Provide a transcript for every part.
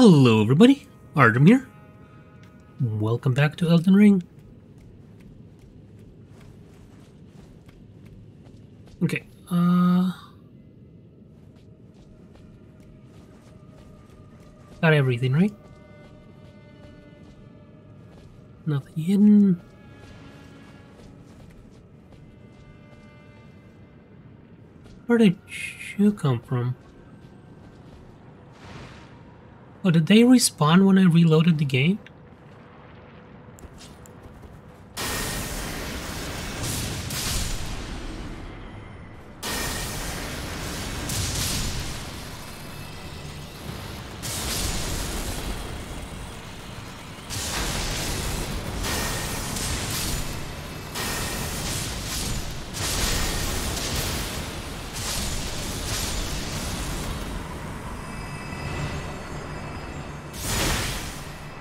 Hello everybody, Artem here. Welcome back to Elden Ring. Okay, uh... Got everything, right? Nothing hidden. Where did you come from? Oh, did they respawn when I reloaded the game?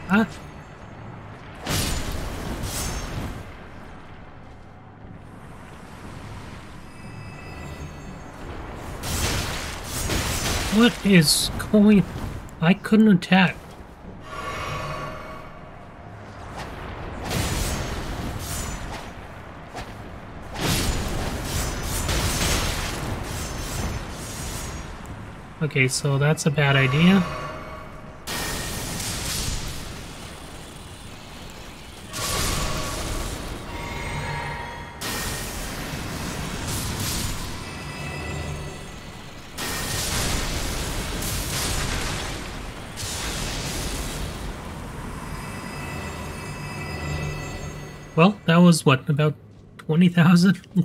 Huh? What is going... I couldn't attack. Okay, so that's a bad idea. Was what, about 20,000? huh.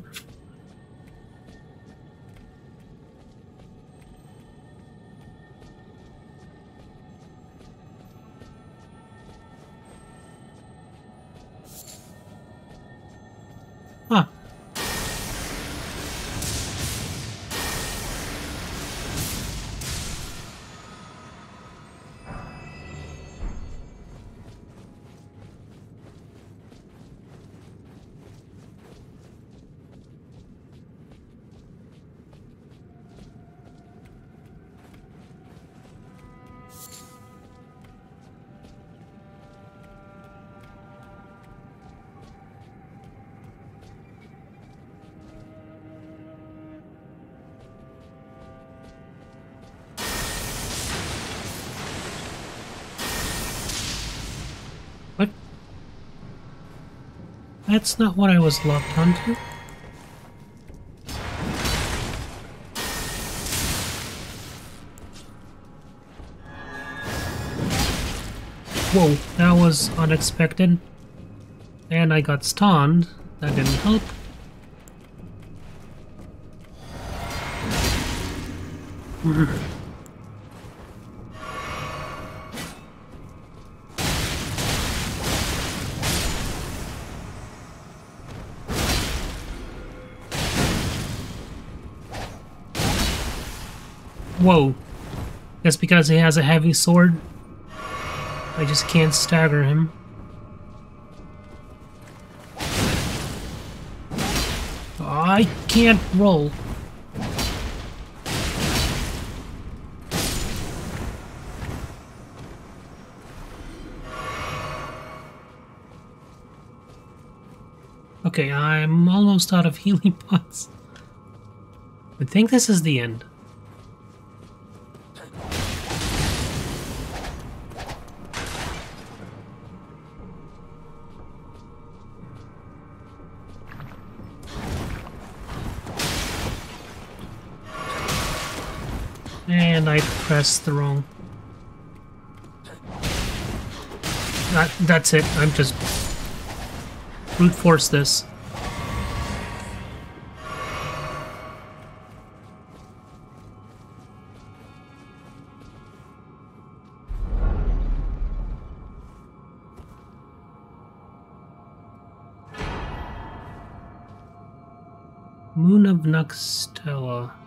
That's not what I was locked onto. Whoa, that was unexpected. And I got stunned. That didn't help. Whoa. That's because he has a heavy sword. I just can't stagger him. I can't roll. Okay, I'm almost out of healing pots. I think this is the end. Pressed the wrong. That, that's it. I'm just brute force this. Moon of Nokstella.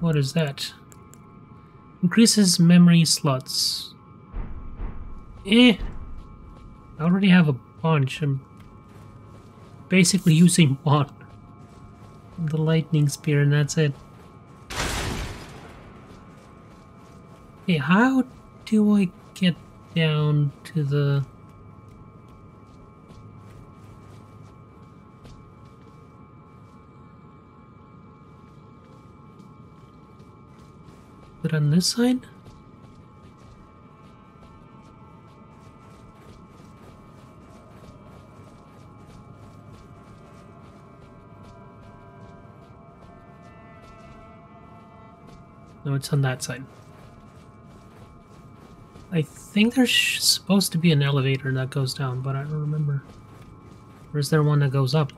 What is that? Increases memory slots. Eh. I already have a bunch. I'm basically using one. The lightning spear and that's it. Hey, how do I get down to the... it on this side? No, it's on that side. I think there's supposed to be an elevator that goes down, but I don't remember. Or is there one that goes up?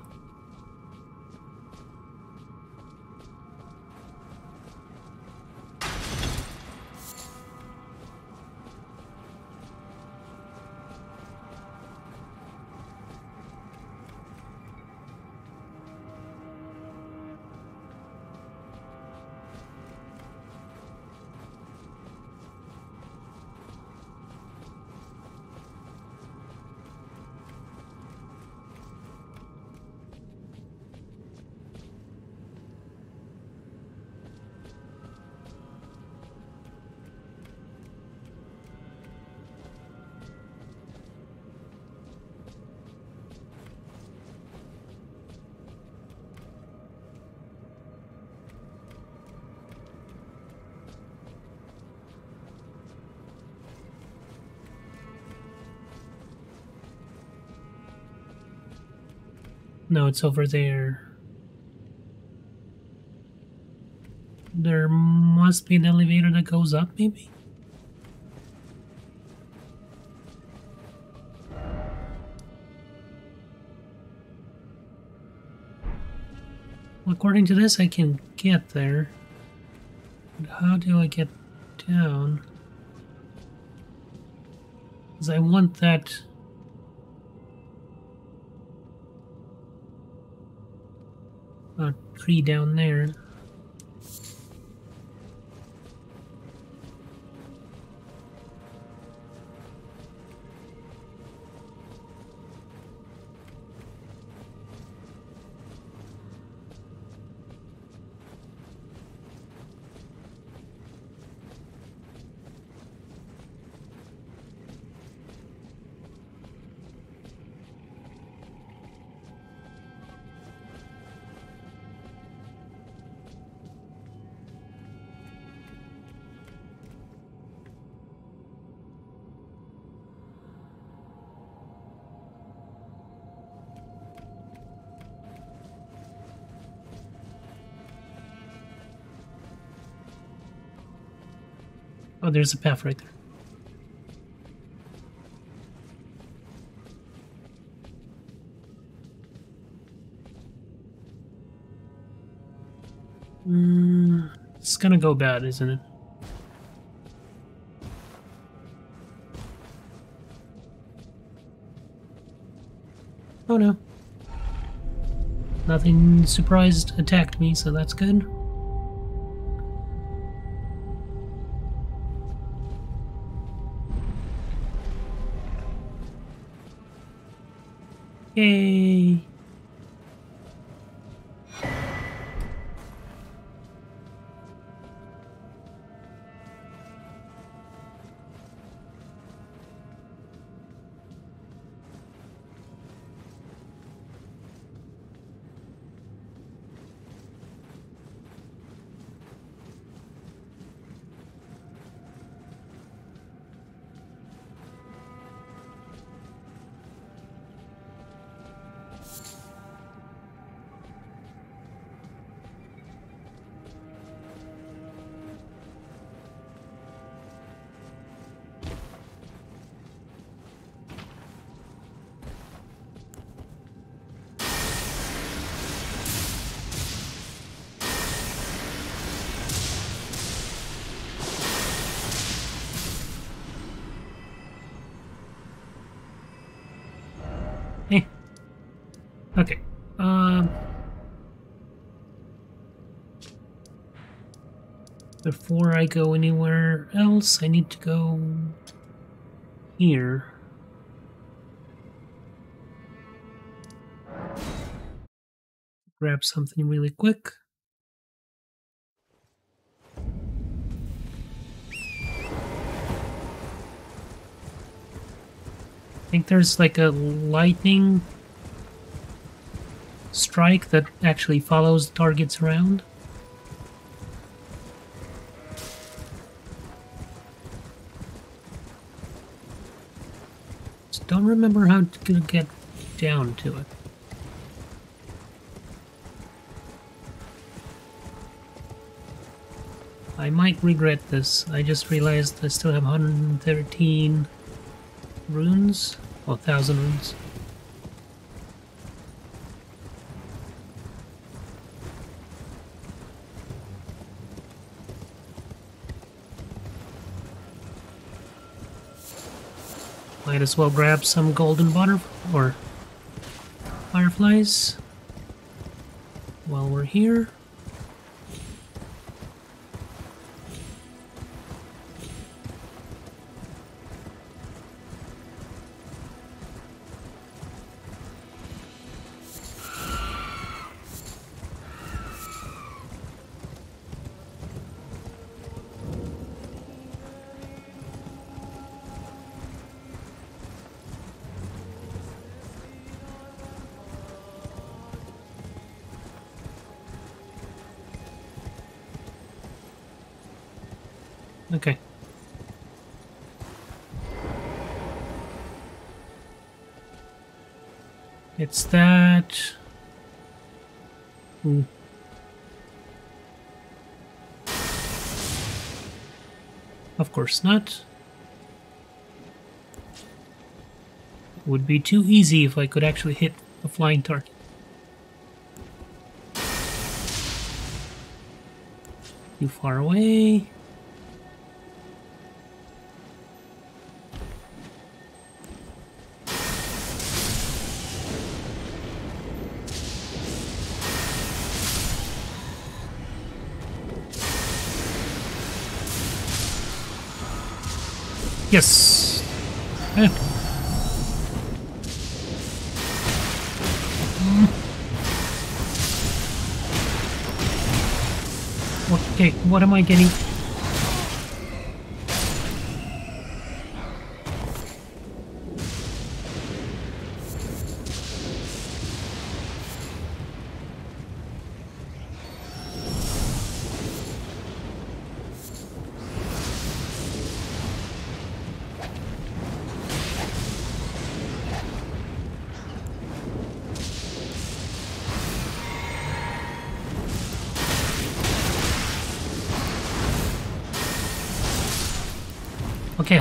No, it's over there. There must be an elevator that goes up, maybe? According to this, I can get there. But how do I get down? Because I want that a tree down there. Oh, there's a path right there. Mm, it's gonna go bad, isn't it? Oh no. Nothing surprised attacked me, so that's good. Yay! before I go anywhere else, I need to go here. Grab something really quick. I think there's like a lightning strike that actually follows the targets around. Just don't remember how to get down to it. I might regret this. I just realized I still have 113 runes. Or 1,000 runes. Might as well grab some golden butter or fireflies while we're here. Okay. It's that... Hmm. Of course not. It would be too easy if I could actually hit a flying target. Too far away. Yes. Eh. Okay, what am I getting?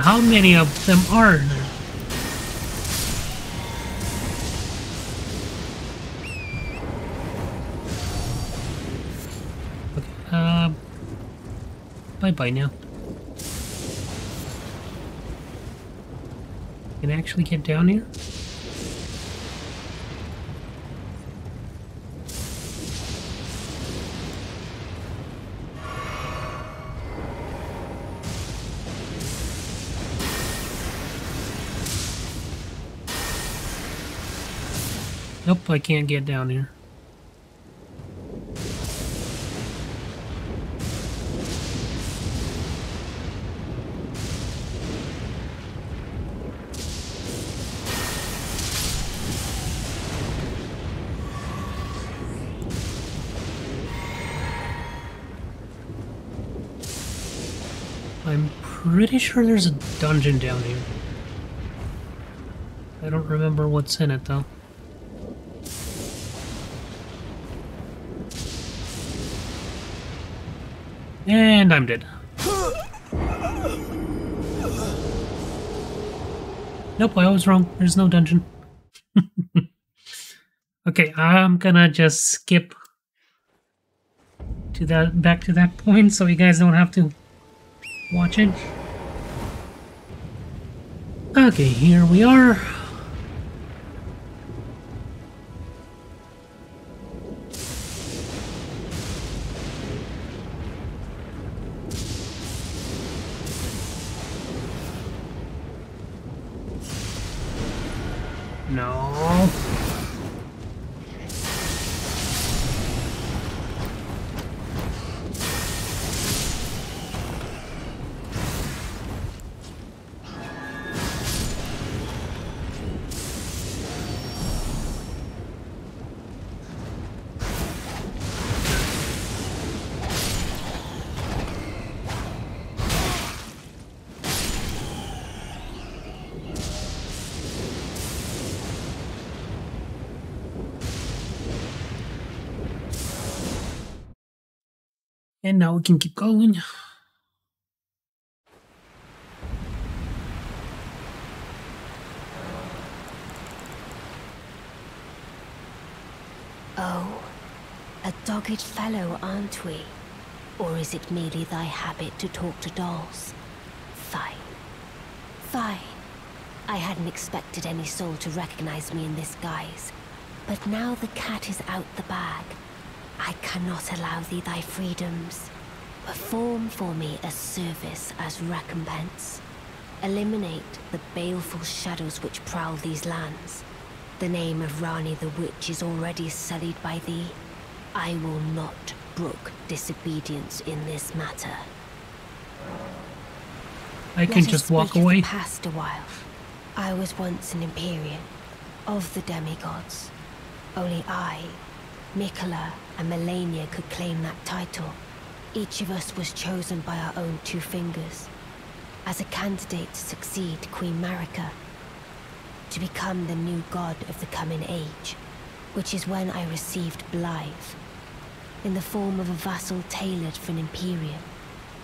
How many of them are there? Okay, uh, bye-bye now. Can I actually get down here? I can't get down here. I'm pretty sure there's a dungeon down here. I don't remember what's in it though. And I'm dead. Nope, I was wrong. There's no dungeon. okay, I'm gonna just skip to that back to that point so you guys don't have to watch it. Okay, here we are. And now we can keep going. Oh, a dogged fellow, aren't we? Or is it merely thy habit to talk to dolls? Fine. Fine. I hadn't expected any soul to recognize me in this guise. But now the cat is out the bag. I cannot allow thee thy freedoms. Perform for me a service as recompense. Eliminate the baleful shadows which prowl these lands. The name of Ranni the Witch is already sullied by thee. I will not brook disobedience in this matter. I can Let us just walk away. past a while. I was once an Empyrean, of the demigods. Only I, Miquella, and Malenia could claim that title. Each of us was chosen by our own two fingers, as a candidate to succeed Queen Marika, to become the new god of the coming age, which is when I received Blaidd, in the form of a vassal tailored for an Empyrean.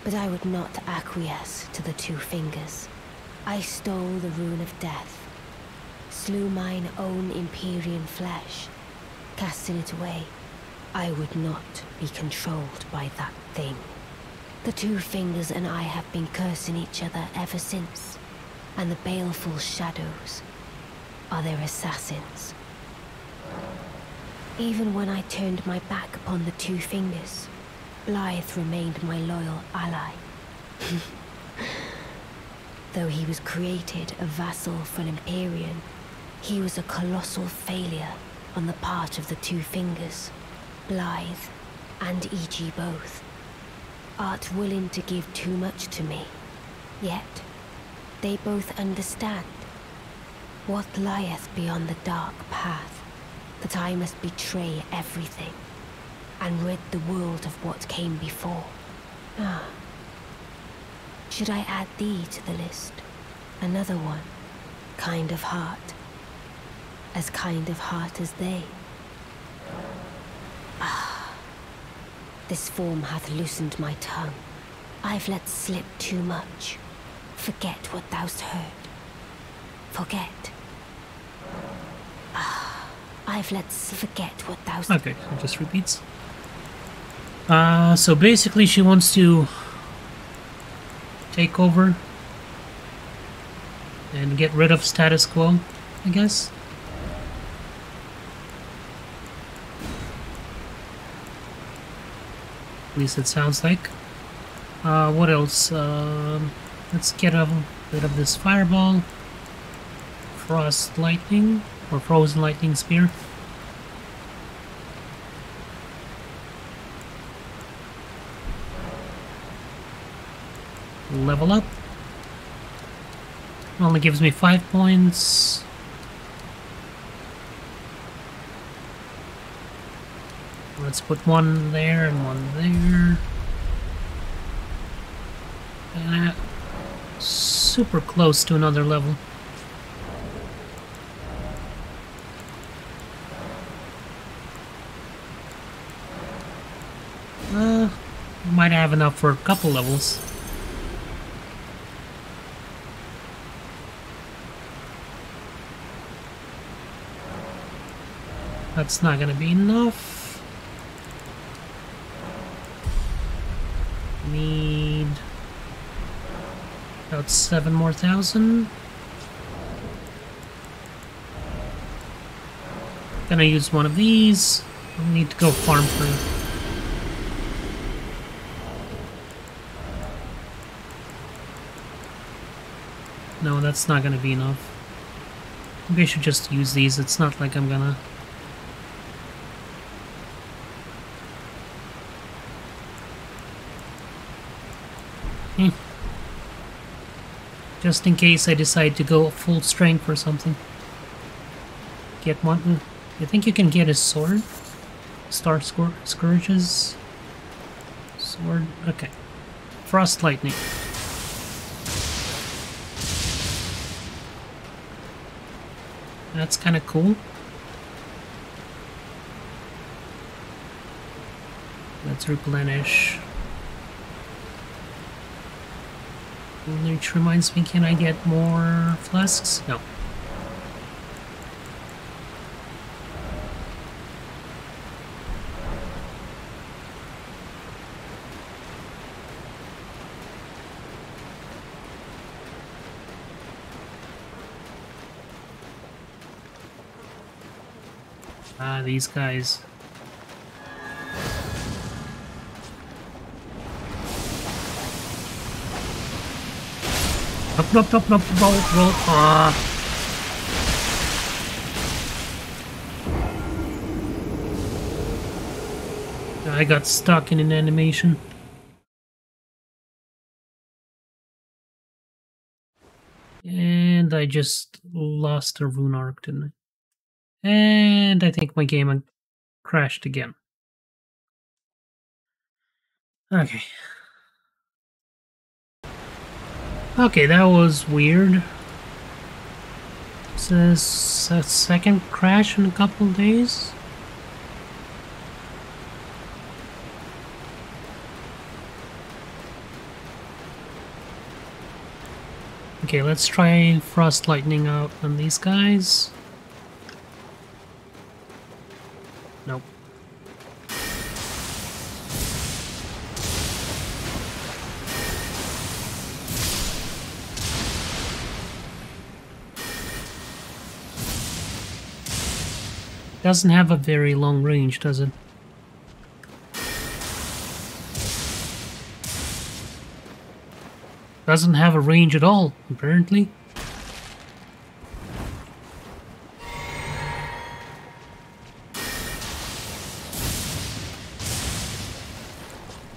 But I would not acquiesce to the two fingers. I stole the rune of death, slew mine own Empyrean flesh, casting it away. I would not be controlled by that thing. The two fingers and I have been cursing each other ever since, and the baleful shadows are their assassins. Even when I turned my back upon the two fingers, Blaidd remained my loyal ally. Though he was created a vassal for an Empyrean, he was a colossal failure on the part of the two fingers, Blaidd and Iji both. Art willing to give too much to me, yet they both understand what lieth beyond the dark path, that I must betray everything and rid the world of what came before. Ah. Should I add thee to the list? Another one. Kind of heart. As kind of heart as they. This form hath loosened my tongue. I've let slip too much. Forget what thou'st heard. Forget. Ah. I've let forget what thou'st Okay, it just repeats. Uh, so basically she wants to take over and get rid of status quo, I guess. Least it sounds like. Uh, what else? Um, let's get a rid of this fireball. Frost lightning, or frozen lightning spear. level up. Only gives me five points. Let's put one there and one there. Uh, super close to another level. Uh, might have enough for a couple levels. That's not gonna be enough. Need about seven more thousand. Gonna use one of these. I need to go farm for. No, that's not gonna be enough. Maybe I should just use these. It's not like I'm gonna Hmm. Just in case I decide to go full strength or something. Get one. hmm. You think you can get a sword? Star Scour Scourges? Sword? Okay. Frost Lightning. That's kind of cool. Let's replenish. Which reminds me, can I get more flasks? No. Ah, these guys. Roll, roll. Ah. I got stuck in an animation. And I just lost a rune arc, didn't I? And I think my game crashed again. Okay. Okay, that was weird. Says a second crash in a couple days. Okay, let's try frost lightning out on these guys. Doesn't have a very long range, does it? Doesn't have a range at all, apparently.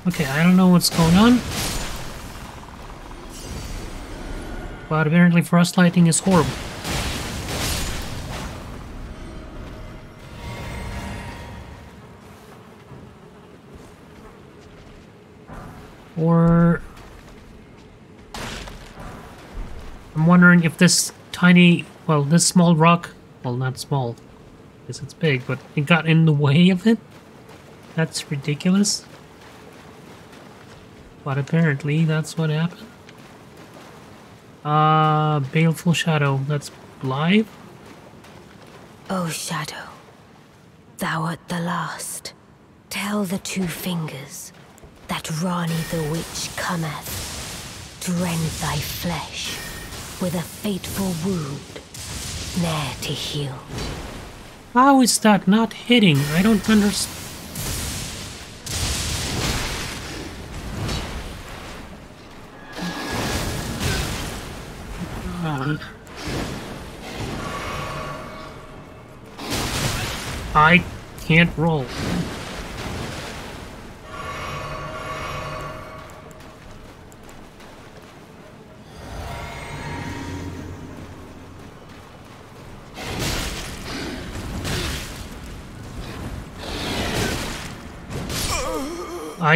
Okay, I don't know what's going on. But apparently frost lighting is horrible. This tiny, well, this small rock, well, not small, because it's big, but it got in the way of it? That's ridiculous. But apparently that's what happened. Uh, Baleful Shadow, that's live? Oh, Shadow, thou art the last. Tell the two fingers that Ranni the Witch cometh to rend thy flesh with a fateful wound, ne'er to heal. How is that not hitting? I don't understand. I can't roll.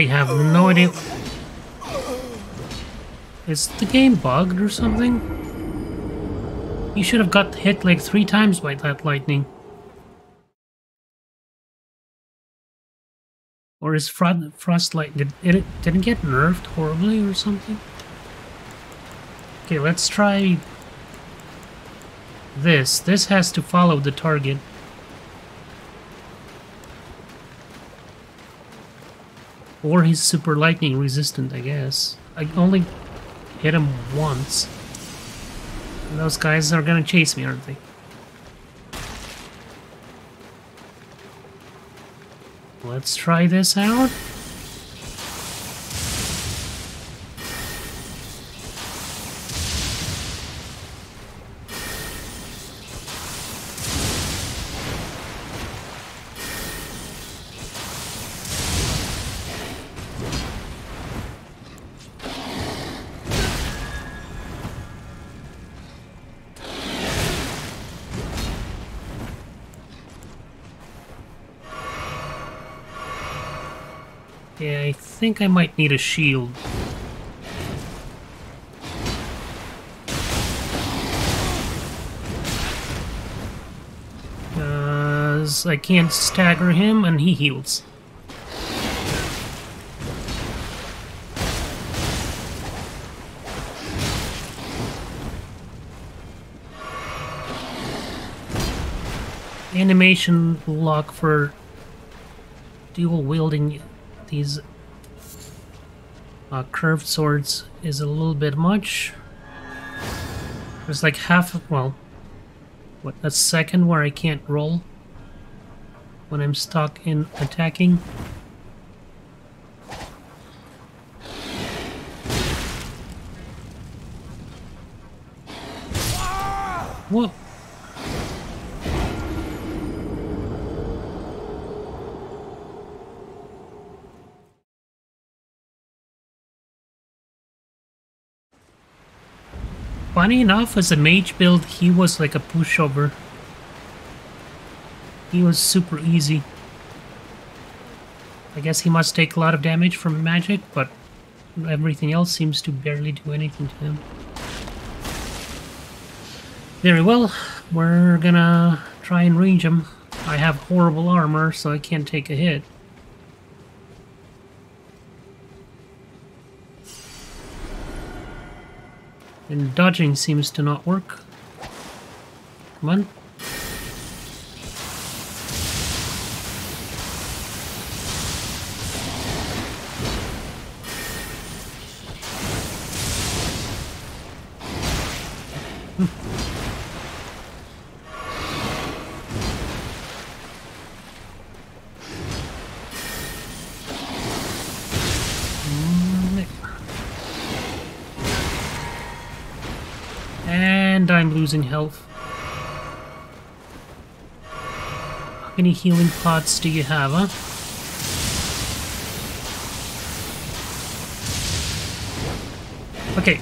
I have no idea. Is the game bugged or something? You should have got hit like three times by that lightning. Or is Frost, Frostlight... Did it, did it get nerfed horribly or something? Okay, let's try... This. This has to follow the target. Or he's super lightning resistant, I guess. I only hit him once. And those guys are gonna chase me, aren't they? Let's try this out. think I might need a shield. Because I can't stagger him and he heals. Animation lock for dual wielding these uh, curved swords is a little bit much. There's like half, well, what, a second where I can't roll when I'm stuck in attacking. Whoa. Funny enough, as a mage build, he was like a pushover. He was super easy. I guess he must take a lot of damage from magic, but everything else seems to barely do anything to him. Very well, we're gonna try and range him. I have horrible armor, so I can't take a hit. And dodging seems to not work. Come on. And I'm losing health. How many healing pots do you have, huh? Okay.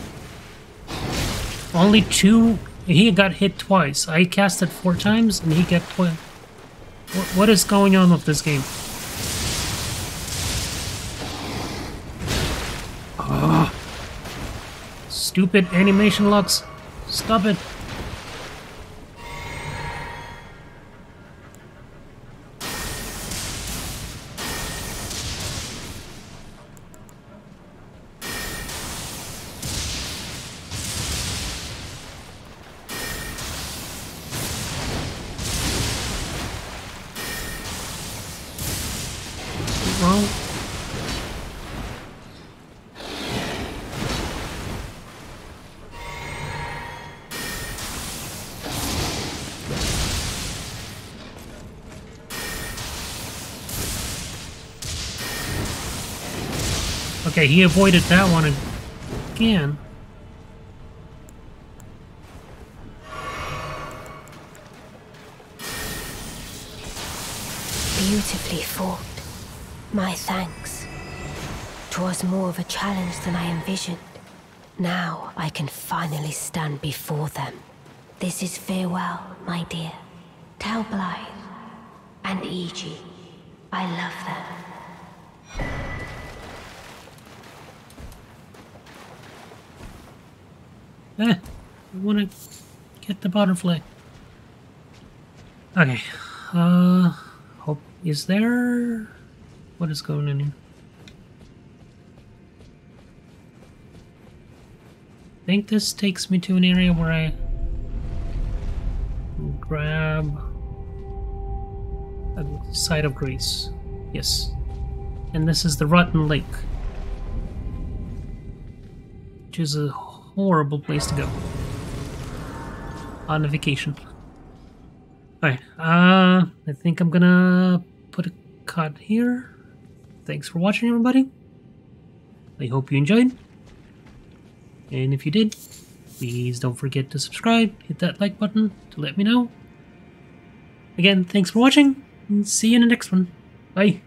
Only two... He got hit twice. I cast it four times and he got twice. What, what is going on with this game? Ah. Stupid animation locks. Stop it. Okay, he avoided that one again. Beautifully fought. My thanks. Twas more of a challenge than I envisioned. Now I can finally stand before them. This is farewell, my dear. Tell Blaidd and Iji I love them. Eh, I want to get the butterfly. Okay, uh, hope, is there, what is going on here? I think this takes me to an area where I grab a site of grace. Yes. And this is the Rotten Lake. Which is a horrible place to go. On a vacation. Alright, uh, I think I'm gonna put a cut here. Thanks for watching, everybody. I hope you enjoyed. And if you did, please don't forget to subscribe, hit that like button to let me know. Again, thanks for watching, and see you in the next one. Bye.